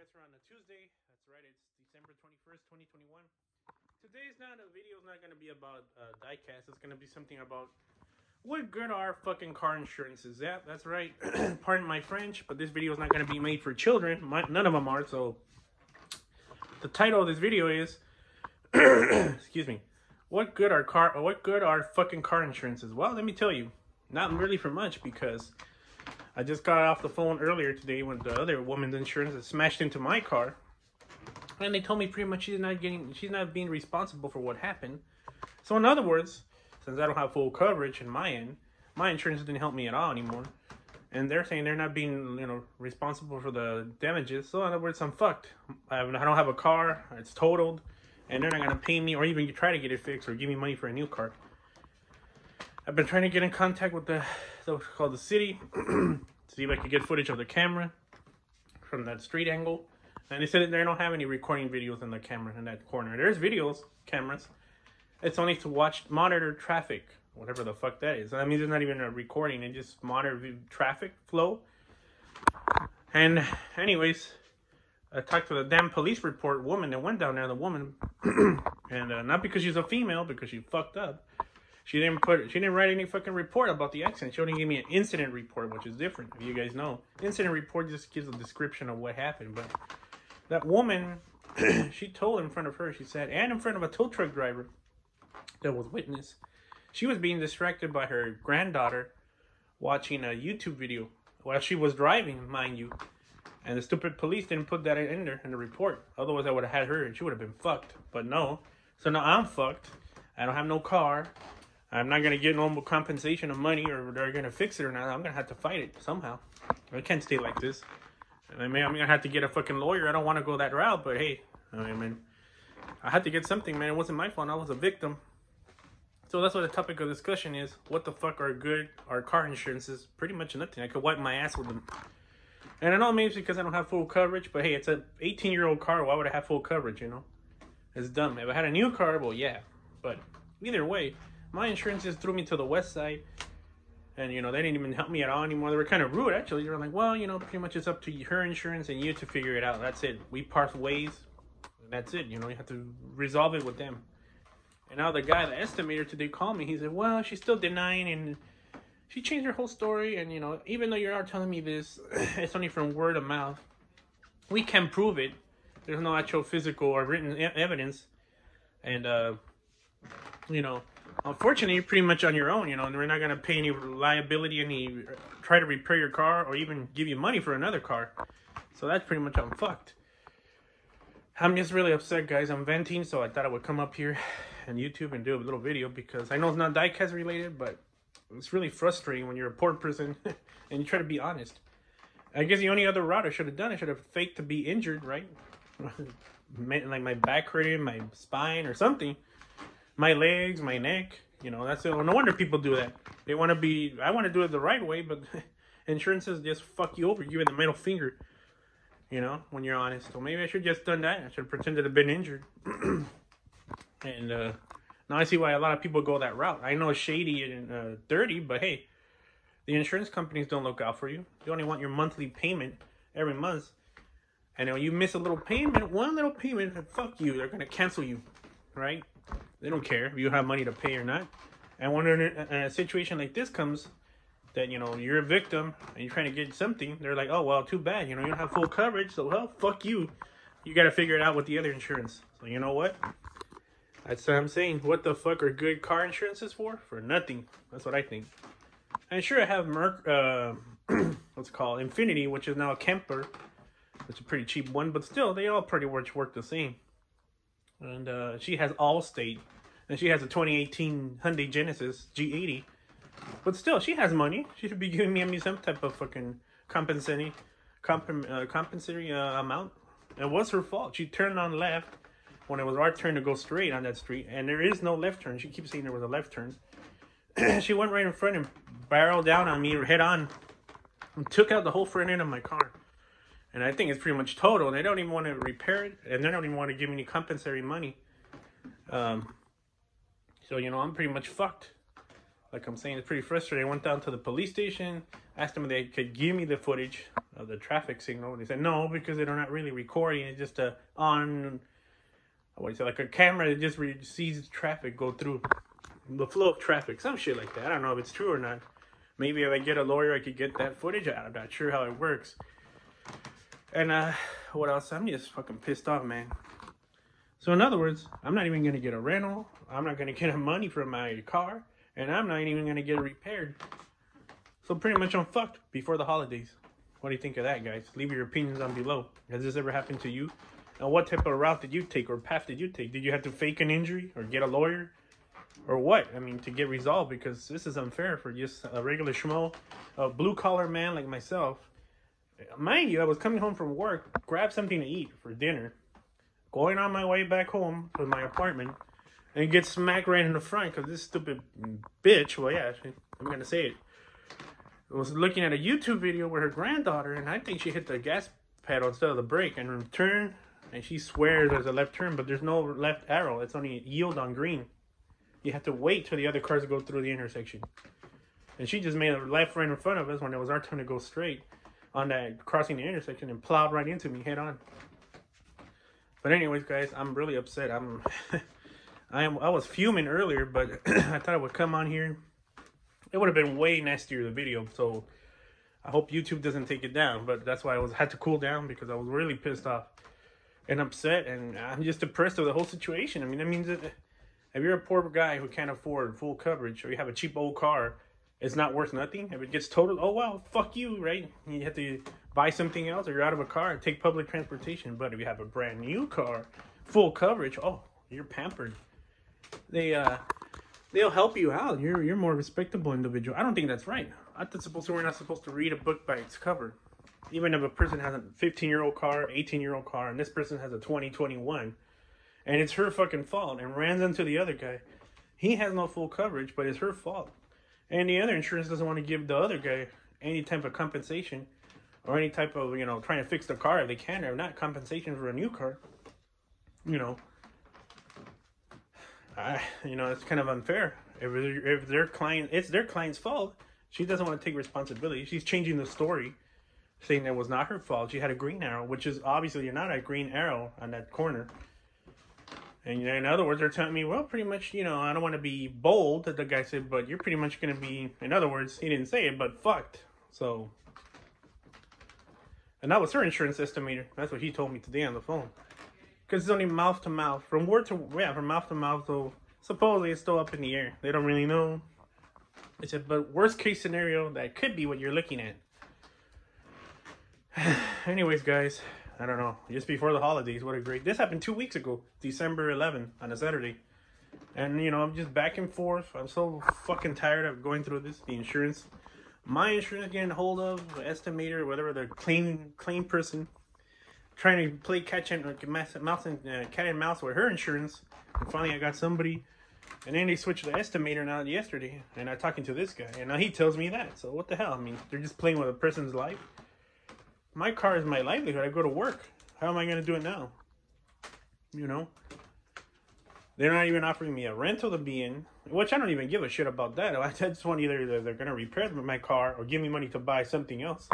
guys are on a Tuesday. That's right, it's December 21st, 2021. Today's not a video is not going to be about uh, diecast. It's going to be something about what good are fucking car insurances. Yeah, that's right. Pardon my French, but this video is not going to be made for children. My, none of them are, so the title of this video is excuse me. What good are car what good are fucking car insurances? Well, let me tell you, not really for much because I just got off the phone earlier today when the other woman's insurance had smashed into my car. And they told me pretty much she's not getting she's not being responsible for what happened. So in other words, since I don't have full coverage in my end, my insurance didn't help me at all anymore. And they're saying they're not being, you know, responsible for the damages. So in other words, I'm fucked. I, have, I don't have a car. It's totaled. And they're not going to pay me or even try to get it fixed or give me money for a new car. I've been trying to get in contact with the, the called the city, to see if I could get footage of the camera from that street angle. And they said they don't have any recording videos in the camera in that corner. There's videos, cameras. It's only to watch, monitor traffic, whatever the fuck that is. I mean, there's not even a recording. It just monitor traffic flow. And anyways, I talked to the damn police report woman that went down there, the woman, and uh, not because she's a female, because she fucked up. She didn't put, she didn't write any fucking report about the accident. She only gave me an incident report, which is different. If you guys know, incident report just gives a description of what happened. But that woman, she told in front of her, she said, and in front of a tow truck driver that was witness, she was being distracted by her granddaughter watching a YouTube video while she was driving, mind you. And the stupid police didn't put that in there in the report. Otherwise, I would have had her and she would have been fucked. But no. So now I'm fucked. I don't have no car. I'm not gonna get normal compensation of money, or they're gonna fix it or not. I'm gonna have to fight it somehow. I can't stay like this. I mean, I'm gonna have to get a fucking lawyer. I don't want to go that route, but hey, I mean, I had to get something, man. It wasn't my fault. I was a victim. So that's what the topic of discussion is. What the fuck are good? Our car insurances? Pretty much nothing. I could wipe my ass with them. And I know maybe it's because I don't have full coverage, but hey, it's a 18 year old car. Why would I have full coverage? You know, it's dumb. If I had a new car, well, yeah. But either way, my insurance just threw me to the west side. And, you know, they didn't even help me at all anymore. They were kind of rude, actually. They were like, well, you know, pretty much it's up to her insurance and you to figure it out. That's it. We part ways. That's it. You know, you have to resolve it with them. And now the guy, the estimator today called me. He said, well, she's still denying and she changed her whole story. And, you know, even though you are telling me this, it's only from word of mouth. We can prove it. There's no actual physical or written e evidence. And, uh, you know, unfortunately, you're pretty much on your own, you know, and we're not going to pay any liability, any try to repair your car or even give you money for another car. So that's pretty much I'm fucked. I'm just really upset, guys. I'm venting, so I thought I would come up here on YouTube and do a little video because I know it's not diecast related, but it's really frustrating when you're a poor person and you try to be honest. I guess the only other route I should have done, I should have faked to be injured, right? like my back hurting, my spine or something my legs, my neck. You know, that's it. No wonder people do that. They want to be, I want to do it the right way, but insurances just fuck you over, give you the middle finger, you know, when you're honest. So maybe I should just done that. I should have pretended to have been injured. and uh, now I see why a lot of people go that route. I know it's shady and uh, dirty, but hey, the insurance companies don't look out for you. They only want your monthly payment every month. And when you miss a little payment, one little payment, fuck you, they're going to cancel you, right? They don't care if you have money to pay or not. And when a, a situation like this comes, that you know you're a victim and you're trying to get something, they're like, oh well, too bad. You know you don't have full coverage, so well, fuck you. You got to figure it out with the other insurance. So you know what? That's what I'm saying. What the fuck are good car insurances for? For nothing. That's what I think. And sure, I have Merc, uh, what's it called, Infinity, which is now a Kemper. It's a pretty cheap one, but still, they all pretty much work the same and uh, she has Allstate, and she has a 2018 Hyundai Genesis G80. But still, she has money. She should be giving me some type of fucking compensating, comp uh, compensating uh, amount. It was her fault. She turned on left when it was our turn to go straight on that street, and there is no left turn. She keeps saying there was a left turn. she went right in front and barreled down on me head on, and took out the whole front end of my car. And I think it's pretty much total. And they don't even want to repair it, and they don't even want to give me any compensatory money. Um, so, you know, I'm pretty much fucked. Like I'm saying, it's pretty frustrating. I went down to the police station, asked them if they could give me the footage of the traffic signal. And they said no because they're not really recording. It's just a on what do you say like a camera that just re- sees traffic go through the flow of traffic, some shit like that. I don't know if it's true or not. Maybe if I get a lawyer, I could get that footage. Out. I'm not sure how it works. And uh, what else? I'm just fucking pissed off, man. So in other words, I'm not even gonna get a rental. I'm not gonna get money from my car, and I'm not even gonna get it repaired. So pretty much I'm fucked before the holidays. What do you think of that, guys? Leave your opinions on below. Has this ever happened to you? And what type of route did you take or path did you take? Did you have to fake an injury or get a lawyer? Or what? I mean, to get resolved because this is unfair for just a regular schmo, a blue collar man like myself. Mind you, I was coming home from work, grabbed something to eat for dinner, going on my way back home to my apartment, and get smacked right in the front because this stupid bitch, well, yeah, I'm going to say it, was looking at a YouTube video with her granddaughter, and I think she hit the gas pedal instead of the brake and turned, and she swears there's a left turn, but there's no left arrow. It's only yield on green. You have to wait till the other cars go through the intersection. And she just made a left right in front of us when it was our turn to go straight on that crossing the intersection and plowed right into me head on. But anyways, guys, I'm really upset. I'm I am I was fuming earlier, but I thought I would come on here. It would have been way nastier the video, so I hope YouTube doesn't take it down. But that's why I was had to cool down because I was really pissed off and upset, and I'm just depressed of the whole situation. I mean, that means that if you're a poor guy who can't afford full coverage, or you have a cheap old car, it's not worth nothing. If it gets totaled, oh well, fuck you, right? You have to buy something else, or you're out of a car, take public transportation. But if you have a brand new car, full coverage, oh, you're pampered. They uh, they'll help you out. You're you're more respectable individual. I don't think that's right. I thought supposed to, we're not supposed to read a book by its cover. Even if a person has a 15 year old car, 18 year old car, and this person has a 2021, and it's her fucking fault, and runs into the other guy, he has no full coverage, but it's her fault. And the other insurance doesn't want to give the other guy any type of compensation or any type of, you know, trying to fix the car if they can or not compensation for a new car. You know, I, you know, it's kind of unfair. If, if their client, it's their client's fault. She doesn't want to take responsibility. She's changing the story, saying it was not her fault. She had a green arrow, which is obviously you're not a green arrow on that corner. And in other words, they're telling me, well, pretty much, you know, I don't want to be bold, the guy said, but you're pretty much going to be, in other words, he didn't say it, but fucked. So, and that was her insurance estimator. That's what he told me today on the phone. Because it's only mouth to mouth. From word to, yeah, from mouth to mouth, so supposedly it's still up in the air. They don't really know. They said, but worst case scenario, that could be what you're looking at. Anyways, guys, I don't know. Just before the holidays, what a great. This happened two weeks ago, December 11 on a Saturday. And, you know, I'm just back and forth. I'm so fucking tired of going through this. The insurance, my insurance getting hold of, the estimator, whatever, the claim claim person, trying to play catch and mouse and uh, cat and mouse with her insurance. And finally, I got somebody. And then they switched the estimator now yesterday. And I'm talking to this guy. And now he tells me that. So what the hell? I mean, they're just playing with a person's life my car is my livelihood. I go to work. How am I going to do it now? You know? They're not even offering me a rental to be in, which I don't even give a shit about that. I just want either they're going to repair my car or give me money to buy something else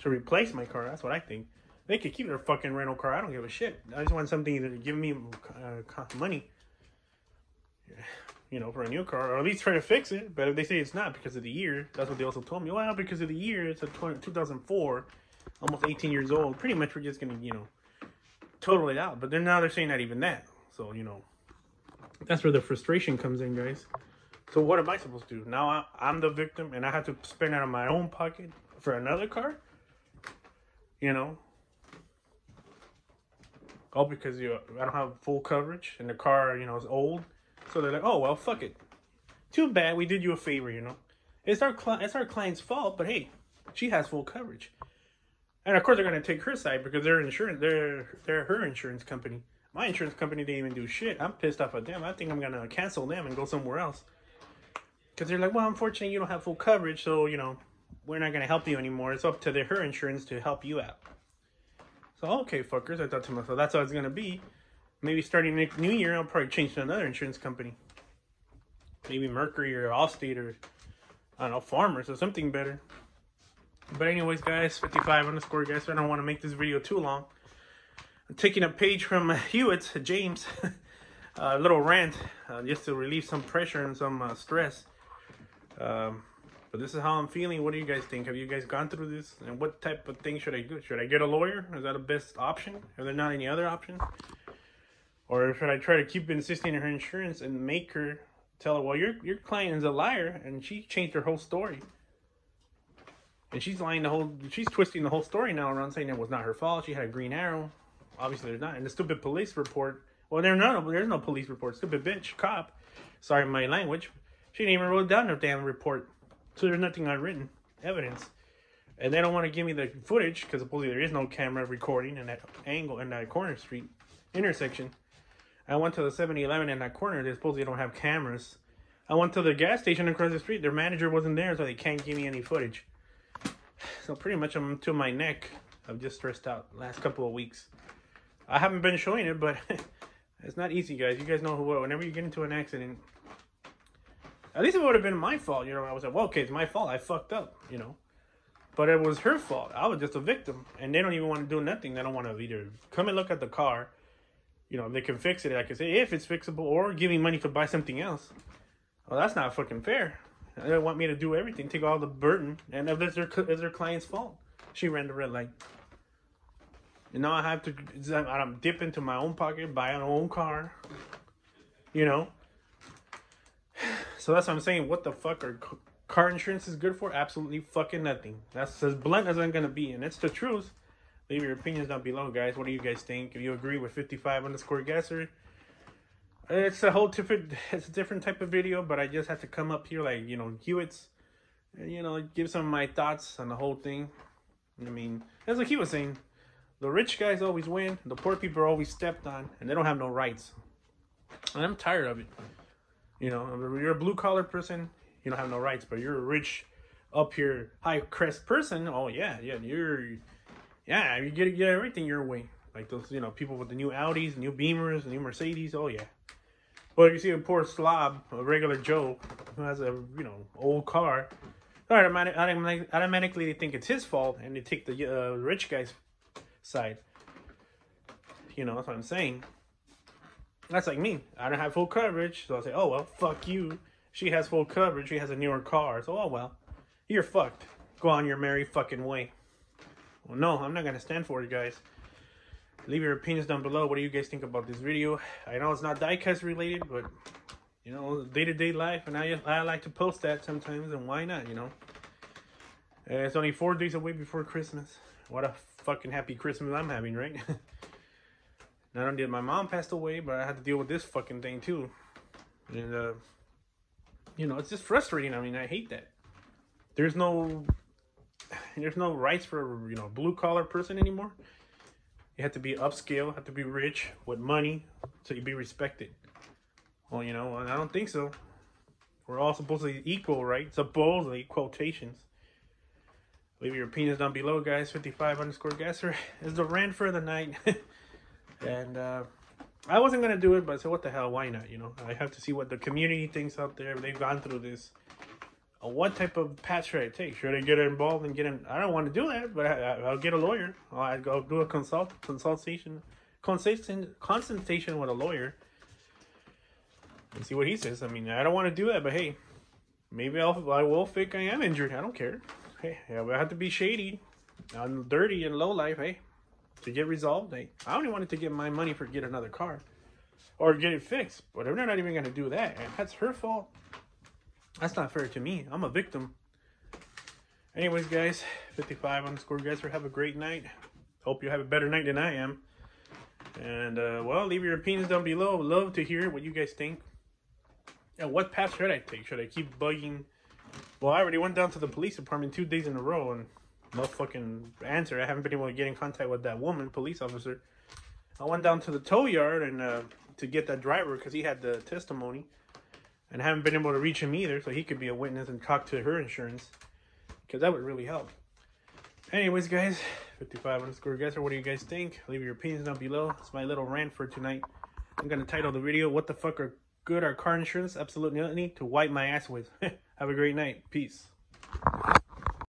to replace my car. That's what I think. They could keep their fucking rental car. I don't give a shit. I just want something to give me uh, money, you know, for a new car, or at least try to fix it. But if they say it's not because of the year, that's what they also told me. Well, because of the year, it's a 20, 2004 almost 18 years old. Pretty much we're just gonna, you know, total it out. But then now they're saying not even that. So, you know, that's where the frustration comes in, guys. So what am I supposed to do? Now I, am the victim and I have to spend out of my own pocket for another car? You know? All because you I don't have full coverage and the car, you know, is old. So they're like, oh, well, fuck it. Too bad. We did you a favor, you know? It's our, it's our client's fault, but hey, she has full coverage. And of course, they're going to take her side because they're insurance. They're they're her insurance company. My insurance company didn't even do shit. I'm pissed off at them. I think I'm going to cancel them and go somewhere else. Because they're like, well, unfortunately, you don't have full coverage, so you know, we're not going to help you anymore. It's up to the, her insurance to help you out. So okay, fuckers. I thought to myself, that's how it's going to be. Maybe starting next new year, I'll probably change to another insurance company. Maybe Mercury or Allstate or I don't know, Farmers or something better. But anyways, guys, 55 underscore gasser, I don't want to make this video too long. I'm taking a page from Hewitt's, James, a little rant, uh, just to relieve some pressure and some uh, stress. Um, but this is how I'm feeling. What do you guys think? Have you guys gone through this? And what type of thing should I do? Should I get a lawyer? Is that the best option? Are there not any other options? Or should I try to keep insisting on her insurance and make her tell her, well, your your client is a liar, and she changed her whole story. And she's lying the whole, she's twisting the whole story now around saying it was not her fault. She had a green arrow. Obviously, there's not. And the stupid police report. Well, there's no, there's no police report. Stupid bitch, cop. Sorry, my language. She didn't even wrote down her damn report. So there's nothing unwritten evidence. And they don't want to give me the footage because supposedly there is no camera recording in that angle in that corner street intersection. I went to the 7-Eleven in that corner. They supposedly don't have cameras. I went to the gas station across the street. Their manager wasn't there, so they can't give me any footage. So pretty much I'm to my neck. I've just stressed out last couple of weeks. I haven't been showing it, but it's not easy, guys. You guys know who. Whenever you get into an accident, at least it would have been my fault. You know, I was like, well, okay, it's my fault. I fucked up. You know, but it was her fault. I was just a victim, and they don't even want to do nothing. They don't want to either come and look at the car. You know, they can fix it. I can say if it's fixable, or give me money to buy something else. Well, that's not fucking fair. They don't want me to do everything, take all the burden, and if it's their, it's their client's fault. She ran the red light. And now I have to I'm dip into my own pocket, buy an own car. You know? So that's what I'm saying. What the fuck are car insurance is good for? Absolutely fucking nothing. That's as blunt as I'm gonna be, and it's the truth. Leave your opinions down below, guys. What do you guys think? If you agree with 55 underscore gasser, it's a whole different, it's a different type of video, but I just had to come up here like, you know, Hewitt's, you know, give some of my thoughts on the whole thing. I mean, as like he was saying, the rich guys always win, the poor people are always stepped on, and they don't have no rights. And I'm tired of it. You know, you're a blue collar person, you don't have no rights, but you're a rich, up here, high crest person. Oh yeah, yeah, you're, yeah, you get get everything your way. Like those, you know, people with the new Audis, new Beamers, new Mercedes. Oh yeah, but you see a poor slob, a regular Joe, who has a you know old car, automatically, automatically they think it's his fault, and they take the uh, rich guy's side. You know, that's what I'm saying. That's like me. I don't have full coverage, so I say, oh well, fuck you. She has full coverage. She has a newer car, so oh well, you're fucked. Go on your merry fucking way. Well, no, I'm not gonna stand for it, guys leave your opinions down below. What do you guys think about this video? I know it's not diecast related but you know day-to-day -day life and i i like to post that sometimes and why not you know? Uh, it's only four days away before christmas. What a fucking happy christmas i'm having right? Not only did my mom passed away but i had to deal with this fucking thing too. And uh you know it's just frustrating. I mean i hate that. There's no there's no rights for you know blue collar person anymore you have to be upscale, have to be rich with money so you be respected. Well, you know, I don't think so. We're all supposedly equal, right? Supposedly, quotations. Leave your opinions down below, guys. 55 underscore gasser is the rant for the night. and uh, I wasn't going to do it, but I said, what the hell, why not? You know, I have to see what the community thinks out there. They've gone through this Uh, what type of path should I take? Should I get involved and get in? I don't want to do that, but I, will get a lawyer. I'll go do a consult consultation, consultation, consultation with a lawyer, and see what he says. I mean, I don't want to do that, but hey, maybe I'll I will fake I am injured. I don't care. Hey, yeah, I have to be shady, I'm dirty and low life. Hey, to get resolved. Hey, I only wanted to get my money for get another car, or get it fixed. But they're not even gonna do that, and that's her fault. That's not fair to me. I'm a victim. Anyways, guys, 55 underscore gasser, have a great night. Hope you have a better night than I am. And, uh, well, leave your opinions down below. Love to hear what you guys think. And what path should I take? Should I keep bugging? Well, I already went down to the police department two days in a row and no fucking answer. I haven't been able to get in contact with that woman, police officer. I went down to the tow yard and uh, to get that driver because he had the testimony and haven't been able to reach him either, so he could be a witness and talk to her insurance, because that would really help. Anyways, guys, 55 underscore gasser, what do you guys think? Leave your opinions down below. It's my little rant for tonight. I'm going to title the video, What the Fuck Are Good Our Car Insurance? Absolutely nothing to wipe my ass with. Have a great night. Peace.